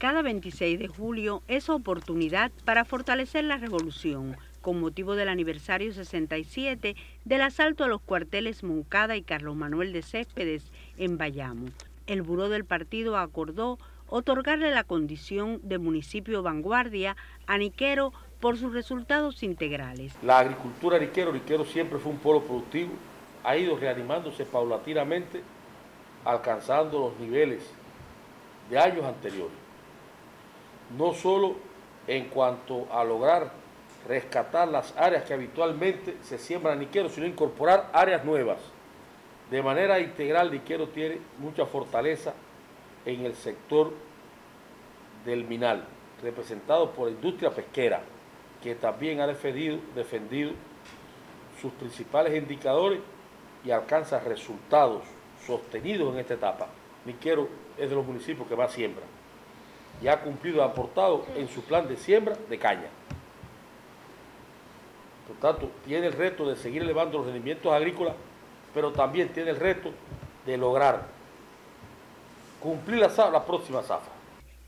Cada 26 de julio es oportunidad para fortalecer la revolución con motivo del aniversario 67 del asalto a los cuarteles Moncada y Carlos Manuel de Céspedes en Bayamo. El buró del partido acordó otorgarle la condición de municipio vanguardia a Niquero por sus resultados integrales. La agricultura Niquero, Niquero siempre fue un polo productivo, ha ido reanimándose paulatinamente, alcanzando los niveles de años anteriores. No solo en cuanto a lograr rescatar las áreas que habitualmente se siembran Niquero, sino incorporar áreas nuevas. De manera integral, Niquero tiene mucha fortaleza en el sector del Minal, representado por la industria pesquera, que también ha defendido, defendido sus principales indicadores y alcanza resultados sostenidos en esta etapa. Niquero es de los municipios que más siembra y ha cumplido, ha aportado en su plan de siembra de caña. Por tanto, tiene el reto de seguir elevando los rendimientos agrícolas, pero también tiene el reto de lograr cumplir la, próxima zafra.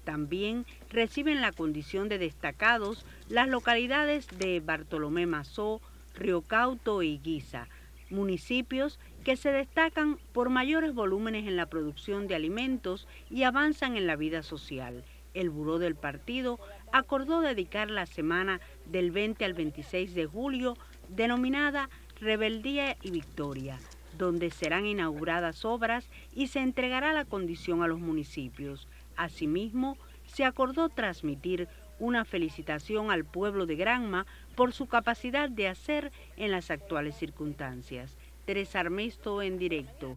También reciben la condición de destacados las localidades de Bartolomé Mazó, Río Cauto y Guisa, municipios que se destacan por mayores volúmenes en la producción de alimentos y avanzan en la vida social. El buró del partido acordó dedicar la semana del 20 al 26 de julio denominada Rebeldía y Victoria, donde serán inauguradas obras y se entregará la condición a los municipios. Asimismo, se acordó transmitir una felicitación al pueblo de Granma por su capacidad de hacer en las actuales circunstancias. Teresa Armesto en directo.